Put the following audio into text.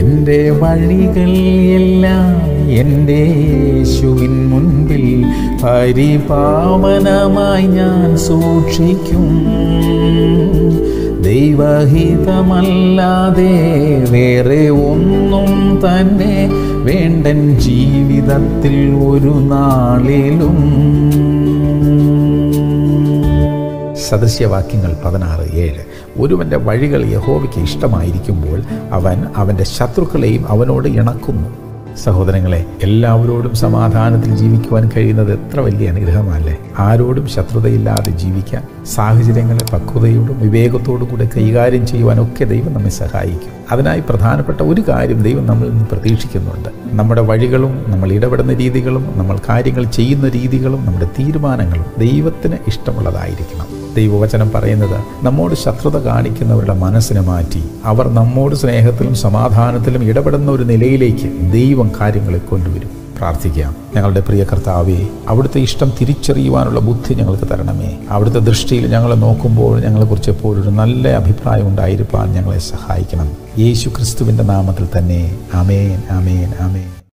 എന്റെ വഴികൾ എല്ലാം എന്റെ യേശുവിൻ മുൻപിൽ പരിപാവനമായി ഞാൻ സൂക്ഷിക്കും. ദൈവഹിതമല്ലാതെ വേറെ ഒന്നും തന്നെ വേണ്ടൻ ജീവിതത്തിൽ ഒരു നാളിലും സദൃശ്യവാക്യങ്ങൾ പതിനാറ് ഏഴ്. ഒരുവന്റെ വഴികൾ യഹോവയ്ക്ക് ഇഷ്ടമായിരിക്കുമ്പോൾ അവൻ അവന്റെ ശത്രുക്കളെയും അവനോട് ഇണക്കുന്നു. സഹോദരങ്ങളെ എല്ലാവരോടും സമാധാനത്തിൽ ജീവിക്കുവാൻ കഴിയുന്നത് എത്ര വലിയ അനുഗ്രഹമല്ലേ? ആരോടും ശത്രുതയില്ലാതെ ജീവിക്കാൻ സാഹചര്യങ്ങളെ പക്വതയോടും വിവേകത്തോടും കൂടെ കൈകാര്യം ചെയ്യുവാനൊക്കെ ദൈവം നമ്മെ സഹായിക്കും. അതിനായി പ്രധാനപ്പെട്ട ഒരു കാര്യം ദൈവം നമ്മളിൽ നിന്ന് പ്രതീക്ഷിക്കുന്നുണ്ട്. നമ്മുടെ വഴികളും നമ്മൾ ഇടപെടുന്ന രീതികളും നമ്മൾ കാര്യങ്ങൾ ചെയ്യുന്ന രീതികളും നമ്മുടെ തീരുമാനങ്ങളും ദൈവത്തിന് ഇഷ്ടമുള്ളതായിരിക്കണം. ദൈവവചനം പറയുന്നത് നമ്മോട് ശത്രുത കാണിക്കുന്നവരുടെ മനസ്സിനെ മാറ്റി. അവർ നമ്മോട് സ്നേഹത്തിലും സമാധാനത്തിലും ഇടപെടുന്ന ഒരു നിലയിലേക്ക് ദൈവം കാര്യങ്ങളെ കൊണ്ടുവരും. പ്രാർത്ഥിക്കാം. ഞങ്ങളുടെ പ്രിയ കർത്താവേ അവിടുത്തെ ഇഷ്ടം തിരിച്ചറിയുവാനുള്ള ബുദ്ധി ഞങ്ങൾക്ക് തരണമേ. അവിടുത്തെ ദൃഷ്ടിയിൽ ഞങ്ങളെ നോക്കുമ്പോൾ ഞങ്ങളെക്കുറിച്ച് എപ്പോഴും ഒരു നല്ല അഭിപ്രായം ഉണ്ടായിരിക്കാൻ ഞങ്ങളെ സഹായിക്കണം. യേശു ക്രിസ്തുവിന്റെ നാമത്തിൽ തന്നെ. അമേൻ അമേൻ അമേൻ